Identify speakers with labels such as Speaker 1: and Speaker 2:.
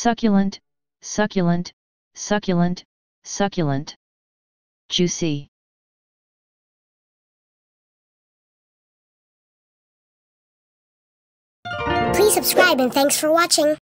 Speaker 1: Succulent, succulent, succulent, succulent. Juicy.
Speaker 2: Please subscribe and thanks for watching.